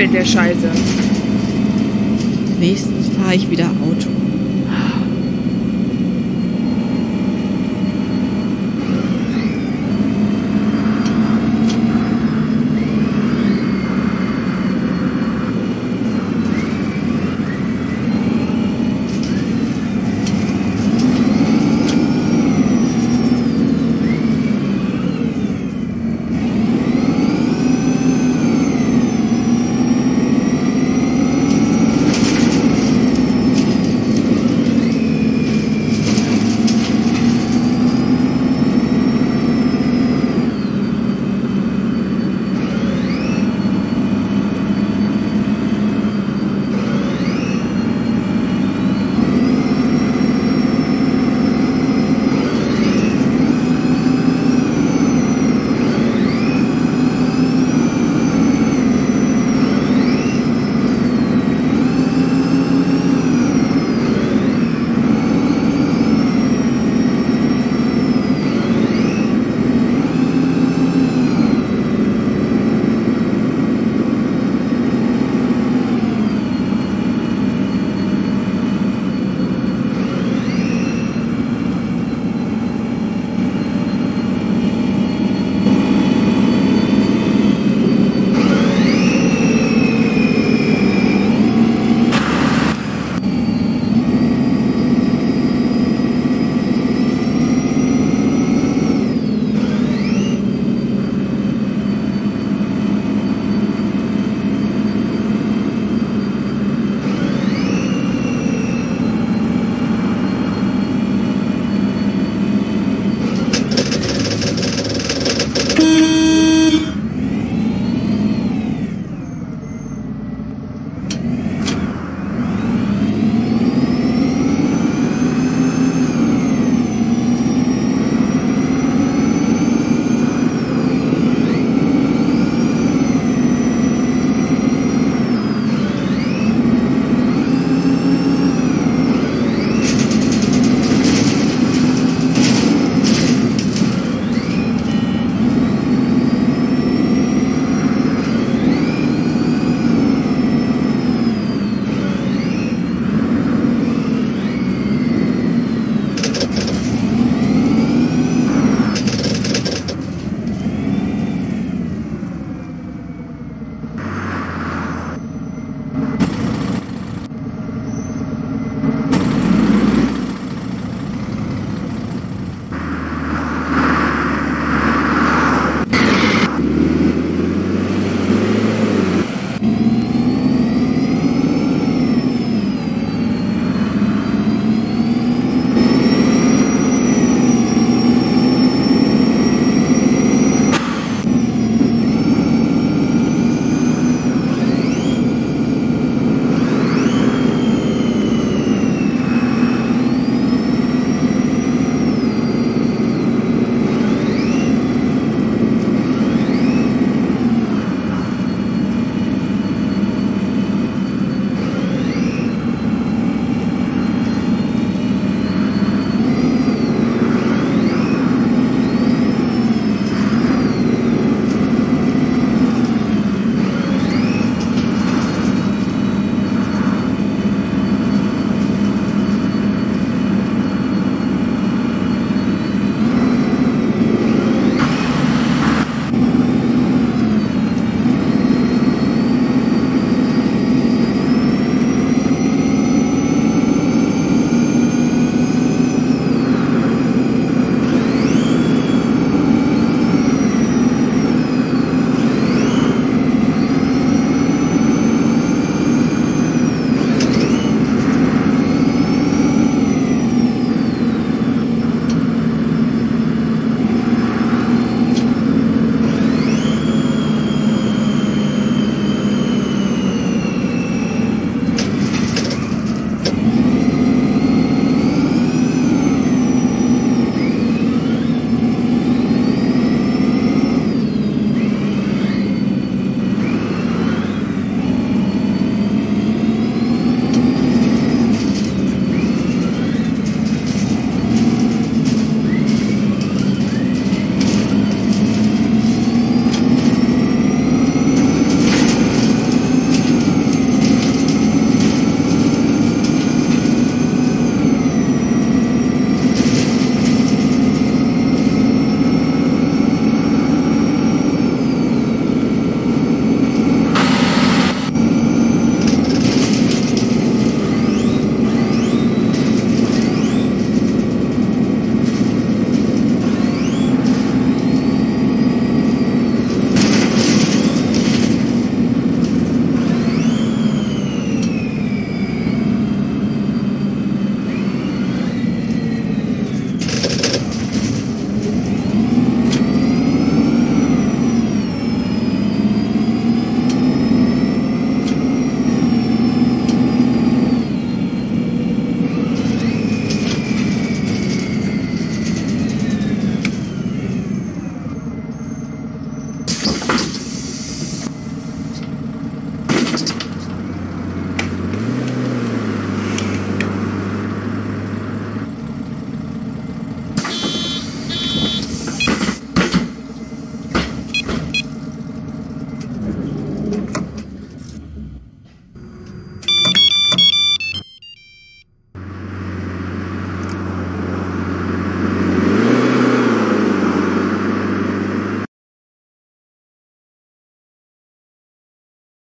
Vorfeld der Scheiße. Nächstens fahre ich wieder Auto.